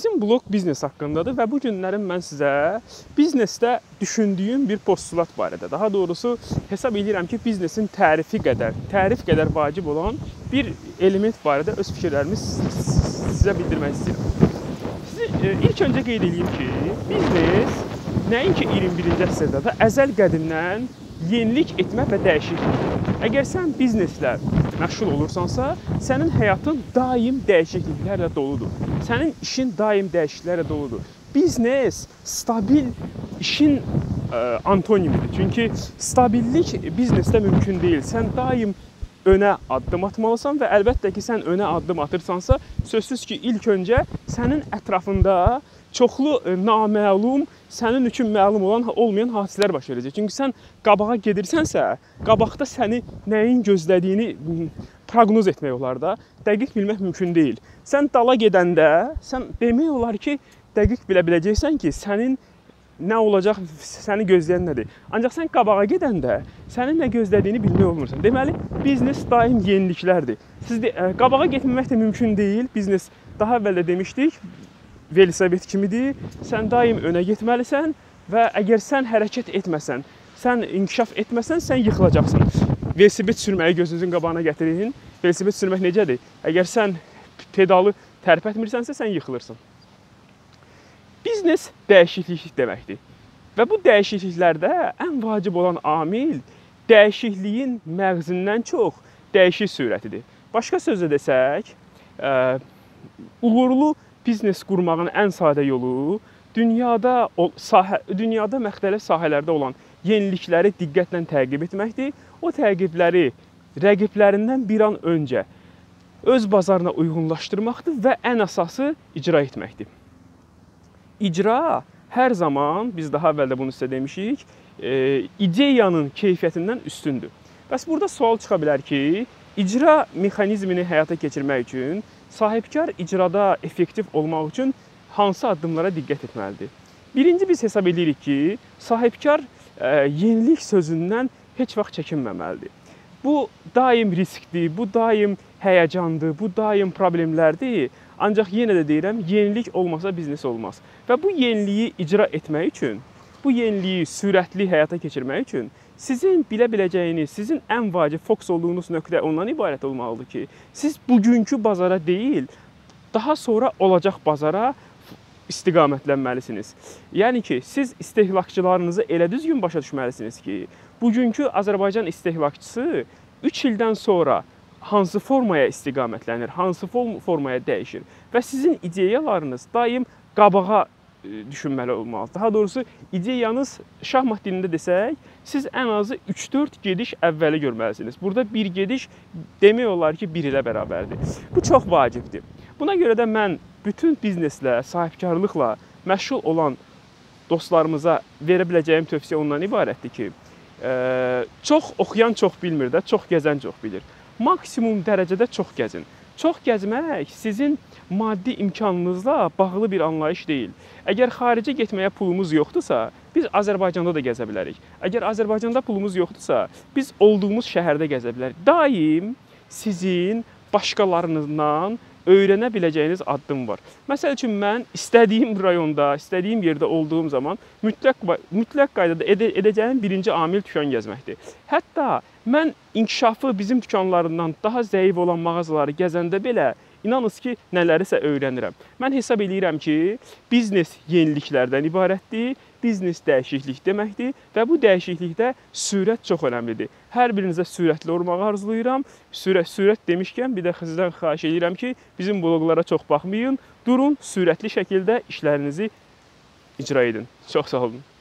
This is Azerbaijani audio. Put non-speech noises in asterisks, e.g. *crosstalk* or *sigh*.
Bizim blog biznes haqqındadır və bu günlərim mən sizə biznesdə düşündüyüm bir postulat barədə, daha doğrusu hesab edirəm ki, biznesin tərifi qədər, tərif qədər vacib olan bir element barədə öz fikirlərimi sizə bildirmək istəyirəm. Sizi e, ilk öncə qeyd edeyim ki, biznes nəinki 21-ci əsrdə də əzəl qədimdən yenilik etmə və dəyişiklik. Əgər sən bizneslə məşğul olursansa, sənin həyatın daim dəyişikliklərlə doludur. Sənin işin daim dəyişikliklərlə doludur. Biznes stabil işin ə, antonimidir. Çünki stabillik biznesdə mümkün deyil. Sən daim önə addım atmalısan və əlbəttə ki, sən önə addım atırsansa, sözsüz ki, ilk öncə sənin ətrafında çoxlu naməlum, sənin üçün məlum olan olmayan hadisələr baş verəcək. Çünki sən qabağa gedirsənsə, qabaqda səni nəyin gözlədiyini proqnoz etmək olar da, dəqiq bilmək mümkün deyil. Sən dala gedəndə, sən demək olar ki, dəqiq bilə biləcəksən ki, sənin nə olacaq, səni gözləyən nədir. Ancaq sən qabağa gedəndə sənin nə gözlədiyini bilmək olmursan. Deməli, biznes daim yeniliklərdir. Siz de, qabağa getməmək də mümkün deyil. Biznes daha əvvəl də demişdik, velosiped kimidir. Sən daim önə getməlisən və əgər sən hərəkət etməsən, sən inkişaf etməsən, sən yıxılacaqsan. Velosiped sürməyi gözünüzün qabağına gətirin. Velosiped sürmək necədir? Əgər sən pedalı tərpətmirsənsə, sən yıxılırsan. Biznes dəyişiklik deməkdir. Və bu dəyişikliklərdə ən vacib olan amil dəyişikliyin məğzindən çox dəyişik sürətidir. Başqa sözlə desək, uğurlu biznes qurmağın ən sadə yolu dünyada o sahə dünyada müxtəlif sahələrdə olan yenilikləri diqqətlə təqib etməkdir. O təqibləri rəqiblərindən bir an öncə öz bazarına uyğunlaşdırmaqdır və ən əsası icra etməkdir. İcra hər zaman biz daha əvvəl də bunu sizə demişik, e, ideyanın keyfiyyətindən üstündür. Bəs burada sual çıxa bilər ki, icra mexanizmini həyata keçirmək üçün sahibkar icrada effektiv olmaq üçün hansı addımlara diqqət etməlidir? Birinci biz hesab edirik ki, sahibkar e, yenilik sözündən heç vaxt çəkinməməlidir. Bu daim riskdir, bu daim həyəcandır, bu daim problemlərdir. Ancaq yenə də deyirəm, yenilik olmasa biznes olmaz. Və bu yeniliyi icra etmək üçün, bu yeniliyi sürətli həyata keçirmək üçün sizin bilə biləcəyiniz, sizin ən vacib fokus olduğunuz nöqtə ondan ibarət olmalıdır ki, siz bugünkü bazara deyil, daha sonra olacaq bazara istiqamətlənməlisiniz. Yəni ki, siz istehlakçılarınızı elə düzgün başa düşməlisiniz ki, bugünkü Azərbaycan istehlakçısı 3 ildən sonra hansı formaya istiqamətlənir, hansı formaya dəyişir və sizin ideyalarınız daim qabağa düşünməli olmalıdır. Daha doğrusu ideyanız şahmat dilində desək, siz ən azı 3-4 gediş əvvəli görməlisiniz. Burada bir gediş demək olar ki, 1 ilə bərabərdir. Bu çox vacibdir. Buna görə də mən bütün bizneslə, sahibkarlıqla məşğul olan dostlarımıza verə biləcəyim tövsiyə ondan ibarətdir ki, çox oxuyan çox bilmir də, çox gəzən çox bilir. Maksimum dərəcədə çox gəzin. Çox gəzmək sizin maddi imkanınızla bağlı bir anlayış deyil. Əgər xaricə getməyə pulumuz yoxdursa, biz Azərbaycanda da gəzə bilərik. Əgər Azərbaycanda pulumuz yoxdursa, biz olduğumuz şəhərdə gəzə bilərik. Daim sizin başqalarınızdan öyrənə biləcəyiniz addım var. Məsəl üçün mən istədiyim *laughs* rayonda, istədiyim yerdə olduğum zaman mütləq mütləq qaydada edə, edəcəyim birinci amil dükan gəzməkdir. Hətta mən inkişafı bizim dükanlarından daha zəif olan mağazaları gəzəndə belə İnanınız ki, nələrisə öyrənirəm. Mən hesab eləyirəm ki, biznes yeniliklərdən ibarətdir, biznes dəyişiklik deməkdir və bu dəyişiklikdə sürət çox əhəmilidir. Hər birinizə sürətli olmağı arzulayıram. Sürət sürət demişkən bir də sizdən xahiş edirəm ki, bizim bloqlara çox baxmayın. Durun, sürətli şəkildə işlərinizi icra edin. Çox sağ olun.